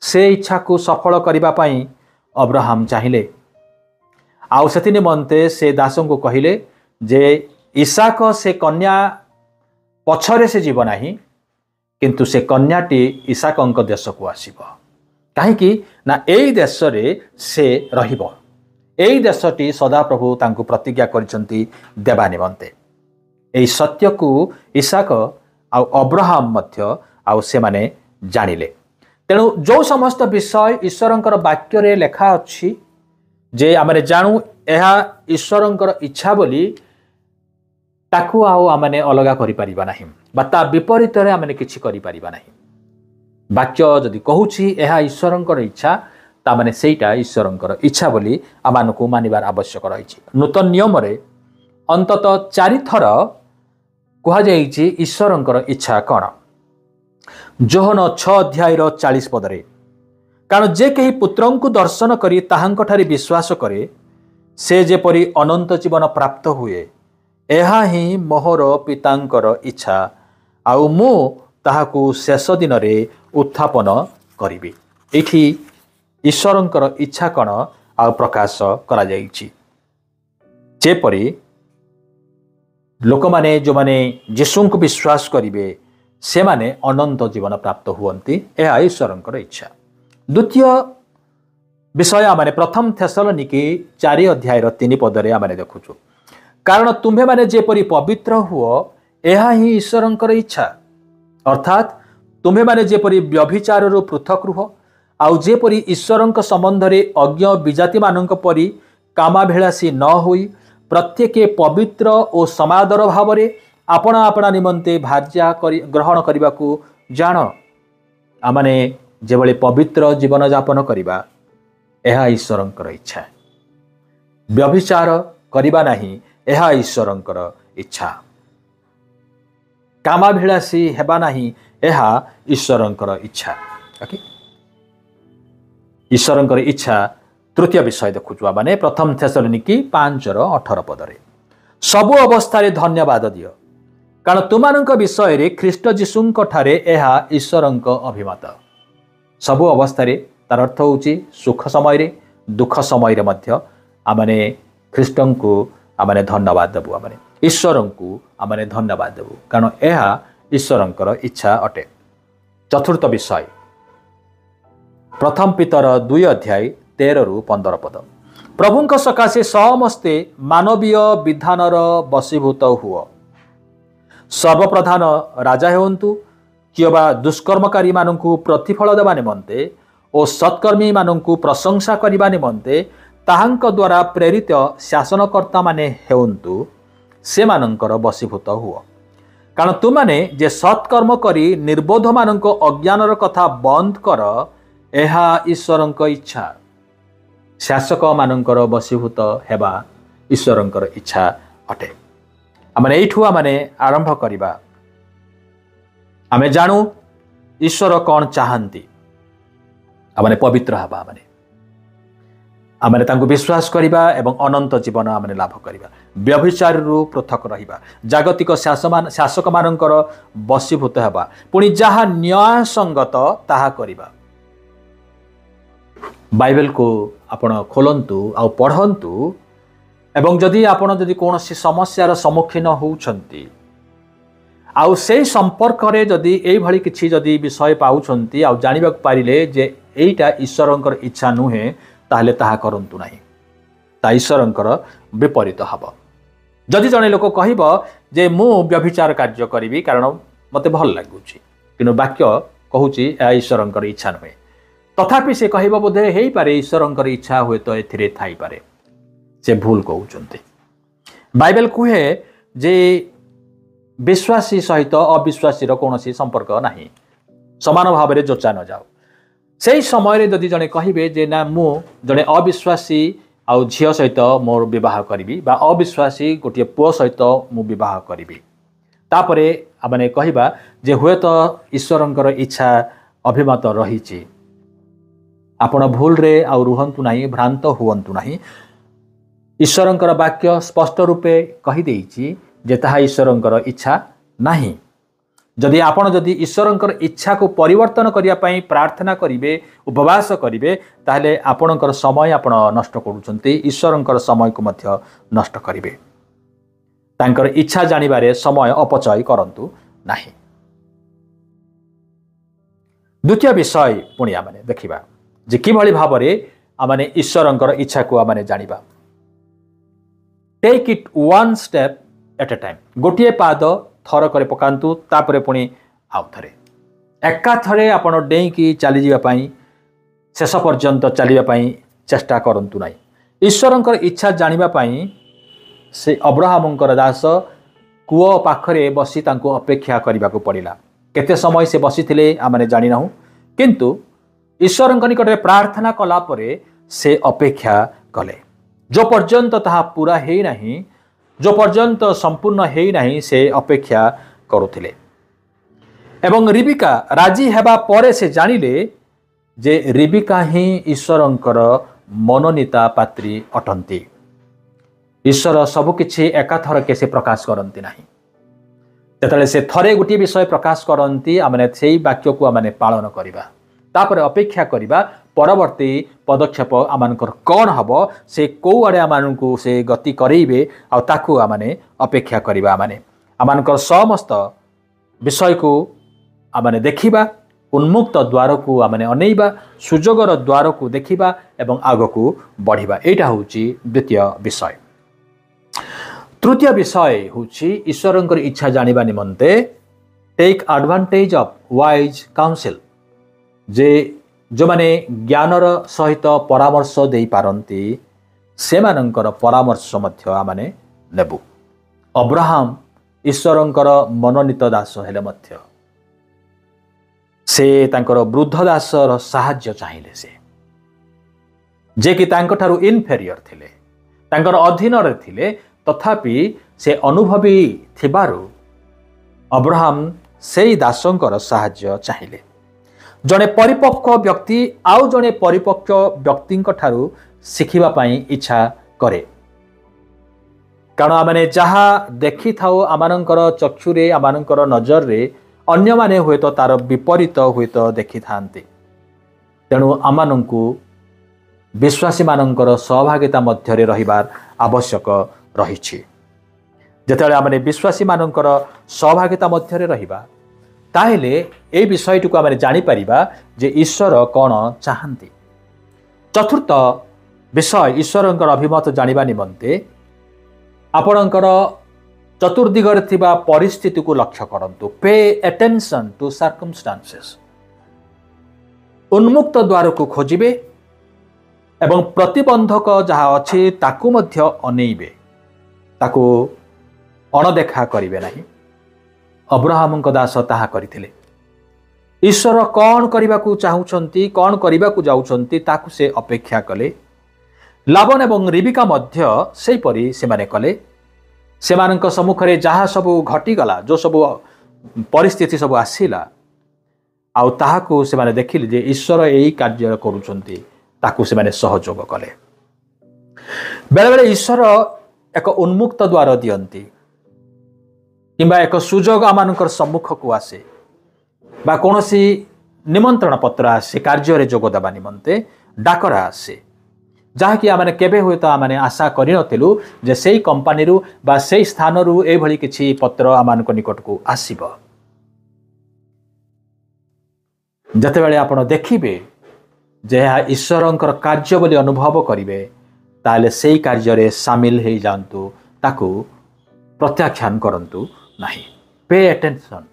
ସେ ଇଚ୍ଛାକୁ ସଫଳ କରିବା ପାଇଁ ଅବ୍ରାହମ ଚାହିଁଲେ। ଆଉ ସେଥି ନିମନ୍ତେ ସେ ଦାସଙ୍କୁ କହିଲେ ଯେ ଇଶାକ ସେ କନ୍ୟା ପଛରେ ସେ ଯିବ ନାହିଁ କିନ୍ତୁ ସେ କନ୍ୟାଟି ଇଶାକଙ୍କ ଦେଶକୁ ଆସିବ। କାହିଁକି? ନା ଏଇ ଦେଶରେ ସେ ରହିବ। ଏଇ ଦେଶଟି ସଦାପ୍ରଭୁ ତାଙ୍କୁ ପ୍ରତିଜ୍ଞା କରିଛନ୍ତି ଦେବା ନିମନ୍ତେ। ଏହି ସତ୍ୟକୁ ଇଶାକ ଆଉ ଅବ୍ରାହମ ମଧ୍ୟ ଆଉ ସେମାନେ ଜାଣିଲେ। ତେଣୁ ଯେଉଁ ସମସ୍ତ ବିଷୟ ଈଶ୍ୱରଙ୍କର ବାକ୍ୟରେ ଲେଖା ଅଛି ଯେ ଆମେ ଜାଣୁ ଏହା ଈଶ୍ୱରଙ୍କର ଇଚ୍ଛା ବୋଲି ତାକୁ ଆଉ ଆମେ ଅଲଗା କରିପାରିବା ନାହିଁ ବା ତା ବିପରୀତରେ ଆମେ କିଛି କରିପାରିବା ନାହିଁ ବାକ୍ୟ ଯଦି କହୁଛି ଏହା ଈଶ୍ୱରଙ୍କର ଇଚ୍ଛା ତାମାନେ ସେଇଟା ଈଶ୍ୱରଙ୍କର ଇଚ୍ଛା ବୋଲି ଆମମାନଙ୍କୁ ମାନିବାର ଆବଶ୍ୟକ ରହିଛି ନୂତନ ନିୟମରେ ଅନ୍ତତଃ ଚାରିଥର କୁହାଯାଇଛି ଈଶ୍ୱରଙ୍କର ଇଚ୍ଛା କ'ଣ ଜୋହନ ଛଅ ଅଧ୍ୟାୟର ଚାଳିଶ ପଦରେ କାରଣ ଯେ କେହି ପୁତ୍ରଙ୍କୁ ଦର୍ଶନ କରି ତାହାଙ୍କଠାରେ ବିଶ୍ୱାସ କରେ ସେ ଯେପରି ଅନନ୍ତ ଜୀବନ ପ୍ରାପ୍ତ ହୁଏ ଏହା ହିଁ ମୋହର ପିତାଙ୍କର ଇଚ୍ଛା। ଆଉ ମୁଁ ତାହାକୁ ଶେଷ ଦିନରେ ଉତ୍ଥାପନ କରିବି। ଏଠି ଈଶ୍ୱରଙ୍କର ଇଚ୍ଛା କ'ଣ ଆଉ ପ୍ରକାଶ କରାଯାଇଛି। ଯେପରି ଲୋକମାନେ ଯେଉଁମାନେ ଯୀଶୁଙ୍କୁ ବିଶ୍ୱାସ କରିବେ ସେମାନେ ଅନନ୍ତ ଜୀବନ ପ୍ରାପ୍ତ ହୁଅନ୍ତି। ଏହା ଈଶ୍ୱରଙ୍କର ଇଚ୍ଛା। ଦ୍ୱିତୀୟ ବିଷୟ ଆମେ ପ୍ରଥମ ଥେସଲନିକି ଚାରି ଅଧ୍ୟାୟର ତିନି ପଦରେ ଆମେ ଦେଖୁଛୁ। କାରଣ ତୁମ୍ଭେମାନେ ଯେପରି ପବିତ୍ର ହୁଅ ଏହା ହିଁ ଈଶ୍ୱରଙ୍କର ଇଚ୍ଛା। ଅର୍ଥାତ୍ ତୁମ୍ଭେମାନେ ଯେପରି ବ୍ୟଭିଚାରରୁ ପୃଥକ ରୁହ ଆଉ ଯେପରି ଈଶ୍ୱରଙ୍କ ସମ୍ବନ୍ଧରେ ଅଜ୍ଞ ବିଜାତିମାନଙ୍କ ପରି କାମାଭିଳାଷୀ ନ ହୋଇ ପ୍ରତ୍ୟେକ ପବିତ୍ର ଓ ସମାଦର ଭାବରେ ଆପଣା ଆପଣା ନିମନ୍ତେ ଭାର୍ଯ୍ୟା କରି ଗ୍ରହଣ କରିବାକୁ ଜାଣ। ଆମମାନେ ଯେଭଳି ପବିତ୍ର ଜୀବନଯାପନ କରିବା ଏହା ଈଶ୍ୱରଙ୍କର ଇଚ୍ଛା। ବ୍ୟଭିଚାର କରିବା ନାହିଁ ଏହା ଈଶ୍ୱରଙ୍କର ଇଚ୍ଛା। କାମାଭିଳାଷୀ ହେବା ନାହିଁ ଏହା ଈଶ୍ୱରଙ୍କର ଇଚ୍ଛା। ଈଶ୍ୱରଙ୍କର ଇଚ୍ଛା ତୃତୀୟ ବିଷୟ ଦେଖୁଛୁ ମାନେ ପ୍ରଥମ ଥେସଲିନିକି ପାଞ୍ଚର ଅଠର ପଦରେ। ସବୁ ଅବସ୍ଥାରେ ଧନ୍ୟବାଦ ଦିଅ। କାରଣ ତୁମାନଙ୍କ ବିଷୟରେ ଖ୍ରୀଷ୍ଟ ଯୀଶୁଙ୍କ ଠାରେ ଏହା ଈଶ୍ୱରଙ୍କ ଅଭିମତ। ସବୁ ଅବସ୍ଥାରେ ତାର ଅର୍ଥ ହେଉଛି ସୁଖ ସମୟରେ ଦୁଃଖ ସମୟରେ ମଧ୍ୟ ଆମମାନେ ଖ୍ରୀଷ୍ଟଙ୍କୁ ଆମମାନେ ଧନ୍ୟବାଦ ଦେବୁ ଆମମାନେ ଈଶ୍ୱରଙ୍କୁ ଆମମାନେ ଧନ୍ୟବାଦ ଦେବୁ କାରଣ ଏହା ଈଶ୍ୱରଙ୍କର ଇଚ୍ଛା ଅଟେ ଚତୁର୍ଥ ବିଷୟ ପ୍ରଥମ ପିତର ଦୁଇ ଅଧ୍ୟାୟ ତେରରୁ ପନ୍ଦର ପଦ ପ୍ରଭୁଙ୍କ ସକାଶେ ସମସ୍ତେ ମାନବୀୟ ବିଧାନର ବଶୀଭୂତ ହୁଅ ସର୍ବପ୍ରଧାନ ରାଜା ହୁଅନ୍ତୁ କିମ୍ବା ଦୁଷ୍କର୍ମକାରୀମାନଙ୍କୁ ପ୍ରତିଫଳ ଦେବା ନିମନ୍ତେ ଓ ସତ୍କର୍ମୀମାନଙ୍କୁ ପ୍ରଶଂସା କରିବା ନିମନ୍ତେ ତାହାଙ୍କ ଦ୍ୱାରା ପ୍ରେରିତ ଶାସନକର୍ତ୍ତାମାନେ ହେଉନ୍ତୁ ସେମାନଙ୍କର ବଶୀଭୂତ ହୁଅ। କାରଣ ତୁମାନେ ଯେ ସତ୍କର୍ମ କରି ନିର୍ବୋଧମାନଙ୍କ ଅଜ୍ଞାନର କଥା ବନ୍ଦ କର ଏହା ଈଶ୍ୱରଙ୍କ ଇଚ୍ଛା। ଶାସକମାନଙ୍କର ବଶୀଭୂତ ହେବା ଈଶ୍ୱରଙ୍କର ଇଚ୍ଛା ଅଟେ। ଆମେ ଏଇଠୁ ଆମେ ଆରମ୍ଭ କରିବା। ଆମେ ଜାଣୁ ଈଶ୍ୱର କ'ଣ ଚାହାନ୍ତି। ଆମେ ପବିତ୍ର ହେବା ଆମେ ଆମେ ତାଙ୍କୁ ବିଶ୍ୱାସ କରିବା ଏବଂ ଅନନ୍ତ ଜୀବନ ଆମେ ଲାଭ କରିବା। ବ୍ୟଭିଚାରରୁ ପୃଥକ ରହିବା। ଜାଗତିକ ଶାସକମାନଙ୍କର ବଶୀଭୂତ ହେବା। ପୁଣି ଯାହା ନ୍ୟାୟସଙ୍ଗତ ତାହା କରିବା। ବାଇବେଲକୁ ଆପଣ ଖୋଲନ୍ତୁ ଆଉ ପଢ଼ନ୍ତୁ ଏବଂ ଯଦି ଆପଣ ଯଦି କୌଣସି ସମସ୍ୟାର ସମ୍ମୁଖୀନ ହେଉଛନ୍ତି ଆଉ ସେଇ ସମ୍ପର୍କରେ ଯଦି ଏଇଭଳି କିଛି ଯଦି ବିଷୟ ପାଉଛନ୍ତି ଆଉ ଜାଣିବାକୁ ପାରିଲେ ଯେ ଏଇଟା ଈଶ୍ୱରଙ୍କର ଇଚ୍ଛା ନୁହେଁ ତାହେଲେ ତାହା କରନ୍ତୁ ନାହିଁ। ତା ଈଶ୍ୱରଙ୍କର ବିପରୀତ ହେବ। ଯଦି ଜଣେ ଲୋକ କହିବ ଯେ ମୁଁ ବ୍ୟଭିଚାର କାର୍ଯ୍ୟ କରିବି କାରଣ ମୋତେ ଭଲ ଲାଗୁଛି କିନ୍ତୁ ବାକ୍ୟ କହୁଛି ଏହା ଈଶ୍ୱରଙ୍କର ଇଚ୍ଛା ନୁହେଁ। ତଥାପି ସେ କହିବ ବୋଧେ ହେଇପାରେ ଈଶ୍ୱରଙ୍କର ଇଚ୍ଛା ହୁଏତ ଏଥିରେ ଥାଇପାରେ। ସେ ଭୁଲ କହୁଛନ୍ତି। ବାଇବେଲ କୁହେ ଯେ ବିଶ୍ୱାସୀ ସହିତ ଅବିଶ୍ୱାସୀର କୌଣସି ସମ୍ପର୍କ ନାହିଁ। ସମାନ ଭାବରେ ଯୋଚା ନଯାଉ ସେହି ସମୟରେ ଯଦି ଜଣେ କହିବେ ଯେ ନା ମୁଁ ଜଣେ ଅବିଶ୍ୱାସୀ ଆଉ ଝିଅ ସହିତ ମୋର ବିବାହ କରିବି ବା ଅବିଶ୍ୱାସୀ ଗୋଟିଏ ପୁଅ ସହିତ ମୁଁ ବିବାହ କରିବି। ତାପରେ ଆମେ କହିବା ଯେ ହୁଏତ ଈଶ୍ୱରଙ୍କର ଇଚ୍ଛା ଅଭିମତ ରହିଛି। ଆପଣ ଭୁଲରେ ଆଉ ରୁହନ୍ତୁ ନାହିଁ ଭ୍ରାନ୍ତ ହୁଅନ୍ତୁ ନାହିଁ। ଈଶ୍ୱରଙ୍କର ବାକ୍ୟ ସ୍ପଷ୍ଟ ରୂପେ କହିଦେଇଛି ଯେ ତାହା ଈଶ୍ୱରଙ୍କର ଇଚ୍ଛା ନାହିଁ। ଯଦି ଆପଣ ଯଦି ଈଶ୍ୱରଙ୍କର ଇଚ୍ଛାକୁ ପରିବର୍ତ୍ତନ କରିବା ପାଇଁ ପ୍ରାର୍ଥନା କରିବେ ଉପବାସ କରିବେ ତାହେଲେ ଆପଣଙ୍କର ସମୟ ଆପଣ ନଷ୍ଟ କରୁଛନ୍ତି। ଈଶ୍ୱରଙ୍କର ସମୟକୁ ମଧ୍ୟ ନଷ୍ଟ କରିବେ। ତାଙ୍କର ଇଚ୍ଛା ଜାଣିବାରେ ସମୟ ଅପଚୟ କରନ୍ତୁ ନାହିଁ। ଦ୍ୱିତୀୟ ବିଷୟ ପୁଣି ଆମେ ଦେଖିବା ଯେ କିଭଳି ଭାବରେ ଆମେ ଈଶ୍ୱରଙ୍କର ଇଚ୍ଛାକୁ ଆମେ ଜାଣିବା। Take it one step at a time ଗୋଟିଏ ପାଦ ଥରକରେ ପକାନ୍ତୁ ତାପରେ ପୁଣି ଆଉ ଥରେ। ଏକାଥରେ ଆପଣ ଡେଇଁକି ଚାଲିଯିବା ପାଇଁ ଶେଷ ପର୍ଯ୍ୟନ୍ତ ଚାଲିବା ପାଇଁ ଚେଷ୍ଟା କରନ୍ତୁ ନାହିଁ। ଈଶ୍ୱରଙ୍କର ଇଚ୍ଛା ଜାଣିବା ପାଇଁ ସେ ଅବ୍ରାହମଙ୍କର ଦାସ କୂଅ ପାଖରେ ବସି ତାଙ୍କୁ ଅପେକ୍ଷା କରିବାକୁ ପଡ଼ିଲା। କେତେ ସମୟ ସେ ବସିଥିଲେ ଆମେ ଜାଣିନାହୁଁ କିନ୍ତୁ ଈଶ୍ୱରଙ୍କ ନିକଟରେ ପ୍ରାର୍ଥନା କଲା ପରେ ସେ ଅପେକ୍ଷା କଲେ। ଯେଉଁ ପର୍ଯ୍ୟନ୍ତ ତାହା ପୁରା ହେଇନାହିଁ ଯେଉଁ ପର୍ଯ୍ୟନ୍ତ ସମ୍ପୂର୍ଣ୍ଣ ହେଇନାହିଁ ସେ ଅପେକ୍ଷା କରୁଥିଲେ ଏବଂ ରିବିକା ରାଜି ହେବା ପରେ ସେ ଜାଣିଲେ ଯେ ରିବିକା ହିଁ ଈଶ୍ୱରଙ୍କର ମନୋନୀତା ପାତ୍ରୀ ଅଟନ୍ତି ଈଶ୍ୱର ସବୁକିଛି ଏକାଥରକେ ସେ ପ୍ରକାଶ କରନ୍ତି ନାହିଁ ଯେତେବେଳେ ସେ ଥରେ ଗୋଟିଏ ବିଷୟ ପ୍ରକାଶ କରନ୍ତି ଆମେ ସେଇ ବାକ୍ୟକୁ ଆମେ ପାଳନ କରିବା ତାପରେ ଅପେକ୍ଷା କରିବା ପରବର୍ତ୍ତୀ ପଦକ୍ଷେପ ଆମମାନଙ୍କର କ'ଣ ହେବ ସେ କେଉଁ ଆଡ଼େ ଆମମାନଙ୍କୁ ସେ ଗତି କରେଇବେ ଆଉ ତାକୁ ଆମେ ଅପେକ୍ଷା କରିବା ଆମେ ଆମମାନଙ୍କର ସମସ୍ତ ବିଷୟକୁ ଆମେ ଦେଖିବା ଉନ୍ମୁକ୍ତ ଦ୍ୱାରକୁ ଆମେ ଅନେଇବା ସୁଯୋଗର ଦ୍ୱାରକୁ ଦେଖିବା ଏବଂ ଆଗକୁ ବଢ଼ିବା। ଏଇଟା ହେଉଛି ଦ୍ୱିତୀୟ ବିଷୟ। ତୃତୀୟ ବିଷୟ ହେଉଛି ଈଶ୍ୱରଙ୍କର ଇଚ୍ଛା ଜାଣିବା ନିମନ୍ତେ take advantage of wise counsel ଯେ ଯେଉଁମାନେ ଜ୍ଞାନର ସହିତ ପରାମର୍ଶ ଦେଇପାରନ୍ତି ସେମାନଙ୍କର ପରାମର୍ଶ ମଧ୍ୟ ଆମେ ନେବୁ। ଅବ୍ରାହମ ଈଶ୍ୱରଙ୍କର ମନୋନୀତ ଦାସ ହେଲେ ମଧ୍ୟ। ସେ ତାଙ୍କର ବୃଦ୍ଧ ଦାସର ସାହାଯ୍ୟ ଚାହିଁଲେ ସେ। ଯିଏକି ତାଙ୍କଠାରୁ ଇନଫେରିୟର ଥିଲେ ତାଙ୍କର ଅଧୀନରେ ଥିଲେ ତଥାପି ସେ ଅନୁଭବୀ ଥିବାରୁ ଅବ୍ରାହମ ସେଇ ଦାସଙ୍କର ସାହାଯ୍ୟ ଚାହିଁଲେ। ଜଣେ ପରିପକ୍ୱ ବ୍ୟକ୍ତି ଆଉ ଜଣେ ପରିପକ୍ୱ ବ୍ୟକ୍ତିଙ୍କ ଠାରୁ ଶିଖିବା ପାଇଁ ଇଚ୍ଛା କରେ କାରଣ ଆମେ ଯାହା ଦେଖିଥାଉ ଆମମାନଙ୍କର ଚକ୍ଷୁରେ ଆମମାନଙ୍କର ନଜରରେ ଅନ୍ୟମାନେ ହୁଏତ ତାର ବିପରୀତ ହୁଏତ ଦେଖିଥାନ୍ତି ତେଣୁ ଆମମାନଙ୍କୁ ବିଶ୍ୱାସୀମାନଙ୍କର ସହଭାଗିତା ମଧ୍ୟରେ ରହିବାର ଆବଶ୍ୟକ ରହିଛି ଯେତେବେଳେ ଆମେ ବିଶ୍ୱାସୀମାନଙ୍କର ସହଭାଗିତା ମଧ୍ୟରେ ରହିବା ତାହେଲେ ଏହି ବିଷୟଟିକୁ ଆମେ ଜାଣିପାରିବା ଯେ ଈଶ୍ୱର କ'ଣ ଚାହାନ୍ତି ଚତୁର୍ଥ ବିଷୟ ଈଶ୍ୱରଙ୍କର ଅଭିମତ ଜାଣିବା ନିମନ୍ତେ ଆପଣଙ୍କର ଚତୁର୍ଦିଗରେ ଥିବା ପରିସ୍ଥିତିକୁ ଲକ୍ଷ୍ୟ କରନ୍ତୁ। ପେ ଆଟେନସନ୍ ଟୁ ସାର୍କମଷ୍ଟାନ୍ସେସ୍ ଉନ୍ମୁକ୍ତ ଦ୍ୱାରକୁ ଖୋଜିବେ ଏବଂ ପ୍ରତିବନ୍ଧକ ଯାହା ଅଛି ତାକୁ ମଧ୍ୟ ଅନେଇବେ। ତାକୁ ଅଣଦେଖା କରିବେ ନାହିଁ। ଅବ୍ରାହମଙ୍କ ଦାସ ତାହା କରିଥିଲେ। ଈଶ୍ୱର କ'ଣ କରିବାକୁ ଚାହୁଁଛନ୍ତି କ'ଣ କରିବାକୁ ଯାଉଛନ୍ତି ତାକୁ ସେ ଅପେକ୍ଷା କଲେ। ଲାବନ ଏବଂ ରିବିକା ମଧ୍ୟ ସେହିପରି ସେମାନେ କଲେ। ସେମାନଙ୍କ ସମ୍ମୁଖରେ ଯାହା ସବୁ ଘଟିଗଲା ଯେଉଁ ସବୁ ପରିସ୍ଥିତି ସବୁ ଆସିଲା ଆଉ ତାହାକୁ ସେମାନେ ଦେଖିଲେ ଯେ ଈଶ୍ୱର ଏଇ କାର୍ଯ୍ୟ କରୁଛନ୍ତି ତାକୁ ସେମାନେ ସହଯୋଗ କଲେ। ବେଳେବେଳେ ଈଶ୍ୱର ଏକ ଉନ୍ମୁକ୍ତ ଦ୍ୱାର ଦିଅନ୍ତି। କିମ୍ବା ଏକ ସୁଯୋଗ ଆମମାନଙ୍କର ସମ୍ମୁଖକୁ ଆସେ ବା କୌଣସି ନିମନ୍ତ୍ରଣ ପତ୍ର ଆସେ କାର୍ଯ୍ୟରେ ଯୋଗ ଦେବା ନିମନ୍ତେ ଡାକରା ଆସେ। ଯାହାକି ଆମେ କେବେ ହୁଏତ ଆମେ ଆଶା କରିନଥିଲୁ ଯେ ସେଇ କମ୍ପାନୀରୁ ବା ସେଇ ସ୍ଥାନରୁ ଏଇଭଳି କିଛି ପତ୍ର ଆମମାନଙ୍କ ନିକଟକୁ ଆସିବ। ଯେତେବେଳେ ଆପଣ ଦେଖିବେ ଯେ ଏହା ଈଶ୍ୱରଙ୍କର କାର୍ଯ୍ୟ ବୋଲି ଅନୁଭବ କରିବେ ତାହେଲେ ସେଇ କାର୍ଯ୍ୟରେ ସାମିଲ ହେଇଯାଆନ୍ତୁ ତାକୁ ପ୍ରତ୍ୟାଖ୍ୟାନ କରନ୍ତୁ। ନାହିଁ pay attention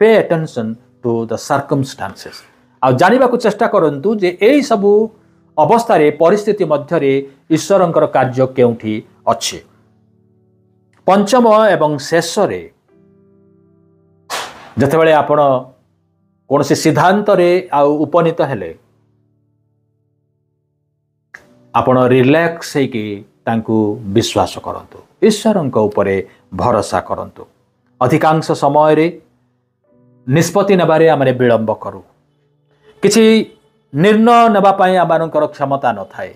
pay attention to the circumstances ଆଉ ଜାଣିବାକୁ ଚେଷ୍ଟା କରନ୍ତୁ ଯେ ଏହିସବୁ ଅବସ୍ଥାରେ ପରିସ୍ଥିତି ମଧ୍ୟରେ ଈଶ୍ୱରଙ୍କର କାର୍ଯ୍ୟ କେଉଁଠି ଅଛି। ପଞ୍ଚମ ଏବଂ ଶେଷରେ ଯେତେବେଳେ ଆପଣ କୌଣସି ସିଦ୍ଧାନ୍ତରେ ଆଉ ଉପନୀତ ହେଲେ ଆପଣ ରିଲାକ୍ସ ହେଇକି ତାଙ୍କୁ ବିଶ୍ୱାସ କରନ୍ତୁ। ଈଶ୍ୱରଙ୍କ ଉପରେ ଭରସା କରନ୍ତୁ। ଅଧିକାଂଶ ସମୟରେ ନିଷ୍ପତ୍ତି ନେବାରେ ଆମେ ବିଳମ୍ବ କରୁ। କିଛି ନିର୍ଣ୍ଣୟ ନେବା ପାଇଁ ଆମମାନଙ୍କର କ୍ଷମତା ନଥାଏ।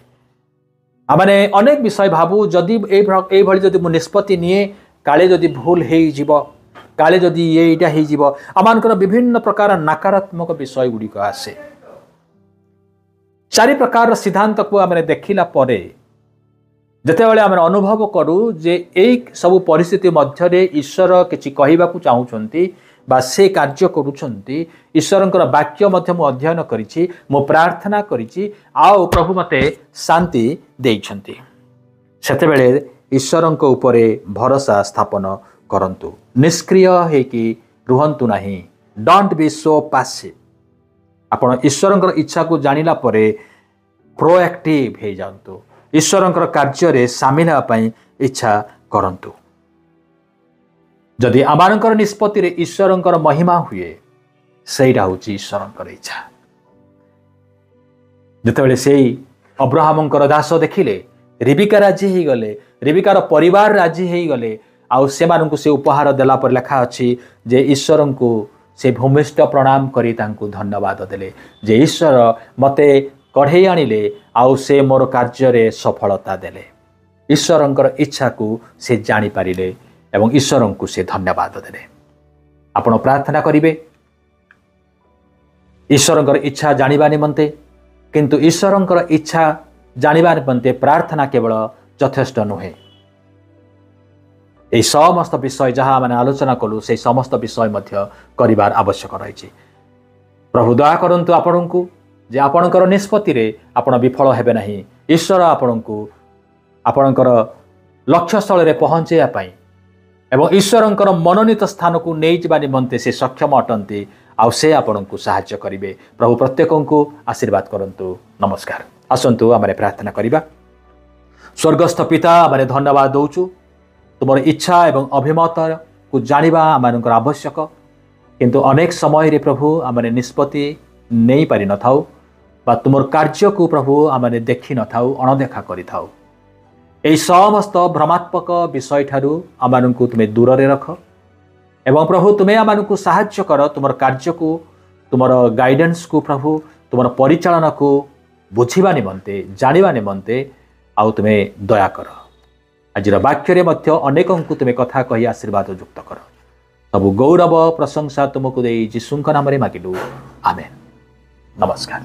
ଆମେ ଅନେକ ବିଷୟ ଭାବୁ ଯଦି ଏଇଭଳି ଯଦି ମୁଁ ନିଷ୍ପତ୍ତି ନିଏ କାଳେ ଯଦି ଭୁଲ ହେଇଯିବ କାଳେ ଯଦି ଏଇଟା ହେଇଯିବ ଆମମାନଙ୍କର ବିଭିନ୍ନ ପ୍ରକାର ନକାରାତ୍ମକ ବିଷୟ ଗୁଡ଼ିକ ଆସେ। ଚାରି ପ୍ରକାରର ସିଦ୍ଧାନ୍ତକୁ ଆମେ ଦେଖିଲା ପରେ ଯେତେବେଳେ ଆମେ ଅନୁଭବ କରୁ ଯେ ଏଇ ସବୁ ପରିସ୍ଥିତି ମଧ୍ୟରେ ଈଶ୍ୱର କିଛି କହିବାକୁ ଚାହୁଁଛନ୍ତି ବା ସେ କାର୍ଯ୍ୟ କରୁଛନ୍ତି ଈଶ୍ୱରଙ୍କର ବାକ୍ୟ ମଧ୍ୟ ମୁଁ ଅଧ୍ୟୟନ କରିଛି ମୁଁ ପ୍ରାର୍ଥନା କରିଛି ଆଉ ପ୍ରଭୁ ମୋତେ ଶାନ୍ତି ଦେଇଛନ୍ତି। ସେତେବେଳେ ଈଶ୍ୱରଙ୍କ ଉପରେ ଭରସା ସ୍ଥାପନ କରନ୍ତୁ। ନିଷ୍କ୍ରିୟ ହେଇକି ରୁହନ୍ତୁ ନାହିଁ। ଡଣ୍ଟ ବି ସୋ ପାସିଭ୍ ଆପଣ ଈଶ୍ୱରଙ୍କର ଇଚ୍ଛାକୁ ଜାଣିଲା ପରେ ପ୍ରୋଆକ୍ଟିଭ୍ ହେଇଯାଆନ୍ତୁ। ଈଶ୍ୱରଙ୍କର କାର୍ଯ୍ୟରେ ସାମିଲ ହେବା ପାଇଁ ଇଚ୍ଛା କରନ୍ତୁ। ଯଦି ଆମମାନଙ୍କର ନିଷ୍ପତ୍ତିରେ ଈଶ୍ୱରଙ୍କର ମହିମା ହୁଏ ସେଇଟା ହେଉଛି ଈଶ୍ୱରଙ୍କର ଇଚ୍ଛା। ଯେତେବେଳେ ସେଇ ଅବ୍ରାହମଙ୍କର ଦାସ ଦେଖିଲେ ରିବିକା ରାଜି ହେଇଗଲେ ରିବିକାର ପରିବାର ରାଜି ହେଇଗଲେ ଆଉ ସେମାନଙ୍କୁ ସେ ଉପହାର ଦେଲା ପରେ ଲେଖା ଅଛି ଯେ ଈଶ୍ୱରଙ୍କୁ ସେ ଭୂମିଷ୍ଠ ପ୍ରଣାମ କରି ତାଙ୍କୁ ଧନ୍ୟବାଦ ଦେଲେ ଯେ ଈଶ୍ୱର ମୋତେ କଢ଼େଇ ଆଣିଲେ ଆଉ ସେ ମୋର କାର୍ଯ୍ୟରେ ସଫଳତା ଦେଲେ। ଈଶ୍ୱରଙ୍କର ଇଚ୍ଛାକୁ ସେ ଜାଣିପାରିଲେ ଏବଂ ଈଶ୍ୱରଙ୍କୁ ସେ ଧନ୍ୟବାଦ ଦେଲେ। ଆପଣ ପ୍ରାର୍ଥନା କରିବେ? ଈଶ୍ୱରଙ୍କର ଇଚ୍ଛା ଜାଣିବା ନିମନ୍ତେ କିନ୍ତୁ ଈଶ୍ୱରଙ୍କର ଇଚ୍ଛା ଜାଣିବା ନିମନ୍ତେ ପ୍ରାର୍ଥନା କେବଳ ଯଥେଷ୍ଟ ନୁହେଁ। ଏହି ସମସ୍ତ ବିଷୟ ଯାହା ଆମେ ଆଲୋଚନା କଲୁ ସେହି ସମସ୍ତ ବିଷୟ ମଧ୍ୟ କରିବାର ଆବଶ୍ୟକ ରହିଛି। ପ୍ରଭୁ ଦୟା କରନ୍ତୁ ଆପଣଙ୍କୁ ଯେ ଆପଣଙ୍କର ନିଷ୍ପତ୍ତିରେ ଆପଣ ବିଫଳ ହେବେ ନାହିଁ। ଈଶ୍ୱର ଆପଣଙ୍କୁ ଆପଣଙ୍କର ଲକ୍ଷ୍ୟସ୍ଥଳରେ ପହଞ୍ଚାଇବା ପାଇଁ ଏବଂ ଈଶ୍ୱରଙ୍କର ମନୋନୀତ ସ୍ଥାନକୁ ନେଇଯିବା ନିମନ୍ତେ ସେ ସକ୍ଷମ ଅଟନ୍ତି ଆଉ ସେ ଆପଣଙ୍କୁ ସାହାଯ୍ୟ କରିବେ। ପ୍ରଭୁ ପ୍ରତ୍ୟେକଙ୍କୁ ଆଶୀର୍ବାଦ କରନ୍ତୁ। ନମସ୍କାର। ଆସନ୍ତୁ ଆମେ ପ୍ରାର୍ଥନା କରିବା। ସ୍ୱର୍ଗସ୍ଥ ପିତା ଆମେ ଧନ୍ୟବାଦ ଦେଉଛୁ। ତୁମର ଇଚ୍ଛା ଏବଂ ଅଭିମତକୁ ଜାଣିବା ଆମମାନଙ୍କର ଆବଶ୍ୟକ। କିନ୍ତୁ ଅନେକ ସମୟରେ ପ୍ରଭୁ ଆମେ ନିଷ୍ପତ୍ତି ନେଇପାରିନଥାଉ। ବା ତୁମର କାର୍ଯ୍ୟକୁ ପ୍ରଭୁ ଆମେ ଦେଖିନଥାଉ ଅଣଦେଖା କରିଥାଉ। ଏହି ସମସ୍ତ ଭ୍ରମାତ୍ମକ ବିଷୟଠାରୁ ଆମମାନଙ୍କୁ ତୁମେ ଦୂରରେ ରଖ ଏବଂ ପ୍ରଭୁ ତୁମେ ଆମମାନଙ୍କୁ ସାହାଯ୍ୟ କର ତୁମର କାର୍ଯ୍ୟକୁ ତୁମର ଗାଇଡେନ୍ସକୁ ପ୍ରଭୁ ତୁମର ପରିଚାଳନାକୁ ବୁଝିବା ନିମନ୍ତେ ଜାଣିବା ନିମନ୍ତେ ଆଉ ତୁମେ ଦୟା କର। ଆଜିର ବାକ୍ୟରେ ମଧ୍ୟ ଅନେକଙ୍କୁ ତୁମେ କଥା କହି ଆଶୀର୍ବାଦ ଯୁକ୍ତ କର। ସବୁ ଗୌରବ ପ୍ରଶଂସା ତୁମକୁ ଦେଇ ଯୀଶୁଙ୍କ ନାମରେ ମାଗିଲୁ। ଆମେନ୍। ନମସ୍କାର।